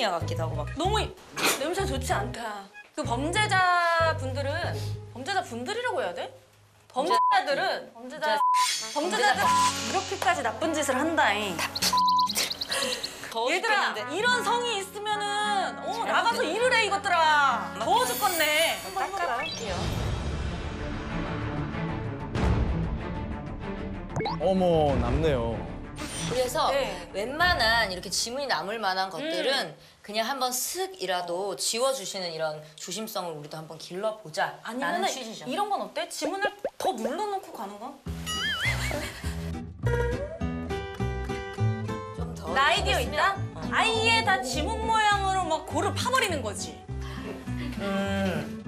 아모니아 같기도 하고 막 너무 이- 냄새 좋지 않다. 그 범죄자 분들은 범죄자 분들이라고 해야 돼? 범죄자들은 범죄자 범죄자들 이렇게까지 나쁜 짓을 한다잉. 얘들아 죽겠는데. 이런 성이 있으면은 어 나가서 일을 해 이것들아. 더워 죽겠네. 닦아볼게요. 어머 남네요. 그래서 네. 웬만한 이렇게 지문이 남을 만한 것들은 그냥 한번 슥이라도 지워주시는 이런 조심성을 우리도 한번 길러보자. 아니면 취지죠. 이런 건 어때? 지문을 더 눌러놓고 가는 건? 좀더 나 아이디어 있다? 아예 다 지문 모양으로 막 고를 파버리는 거지. 음.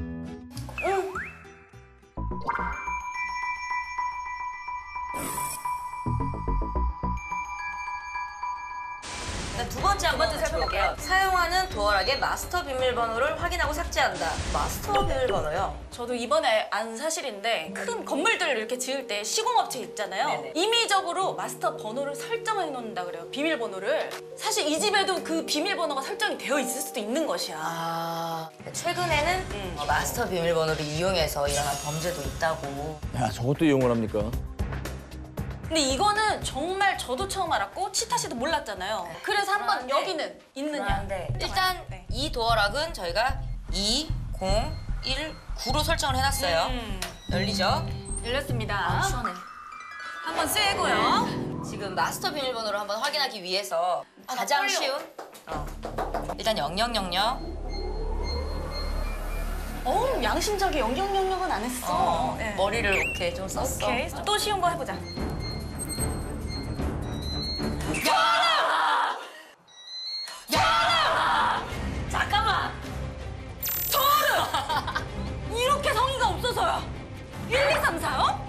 일단 두 번째 한번 살펴볼게요. 사용하는 도어락의 마스터 비밀번호를 확인하고 삭제한다. 마스터 비밀번호요. 저도 이번에 안 사실인데 큰 건물들 이렇게 지을 때 시공업체 있잖아요. 네네. 임의적으로 마스터 번호를 설정해 놓는다 그래요. 비밀번호를. 사실 이 집에도 그 비밀번호가 설정이 되어 있을 수도 있는 것이야. 아, 최근에는 어, 마스터 비밀번호를 이용해서 일어난 범죄도 있다고. 야 저것도 이용을 합니까? 근데 이거는 정말 저도 처음 알았고 치타 씨도 몰랐잖아요. 그래서 한번 그런데- 여기는 있느냐. 그런데 일단 네. 이 도어락은 저희가 2, 0, 1, 9로 설정을 해놨어요. 음, 열리죠? 열렸습니다. 아, 시원해. 한번 쐬고요. 지금 마스터 비밀번호를 한번 확인하기 위해서 아, 나 가장 떨려. 쉬운 어. 일단 0000 어우 양심적이 영영영영은 안 했어. 어, 네. 머리를 이렇게 좀 썼어. 오케이 또 쉬운 거 해보자.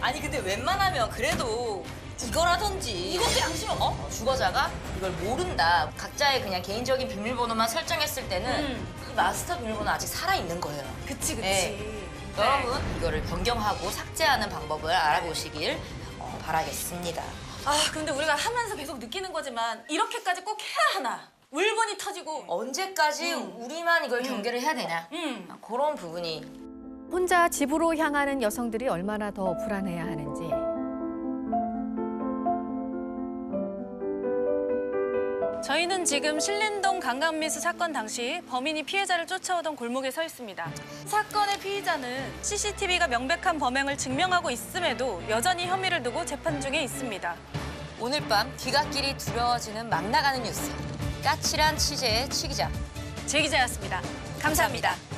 아니 근데 웬만하면 그래도 이거라든지 이것도 양심 없- 어? 주거자가 이걸 모른다. 각자의 그냥 개인적인 비밀번호만 설정했을 때는 음. 이 마스터 비밀번호 아직 살아있는 거예요. 그치 그치. 네. 네. 여러분 이거를 변경하고 삭제하는 방법을 알아보시길 어, 바라겠습니다. 아 근데 우리가 하면서 계속 느끼는 거지만 이렇게까지 꼭 해야 하나? 울분이 터지고. 언제까지 우리만 이걸 경계를 해야 되냐? 음. 그런 부분이 혼자 집으로 향하는 여성들이 얼마나 더 불안해야 하는지 저희는 지금 신림동 강간미수 사건 당시 범인이 피해자를 쫓아오던 골목에 서 있습니다. 사건의 피의자는 CCTV가 명백한 범행을 증명하고 있음에도 여전히 혐의를 두고 재판 중에 있습니다. 오늘 밤 귀갓길이 두려워지는 막 나가는 뉴스 까칠한 취재의 취기자 제 기자였습니다 감사합니다.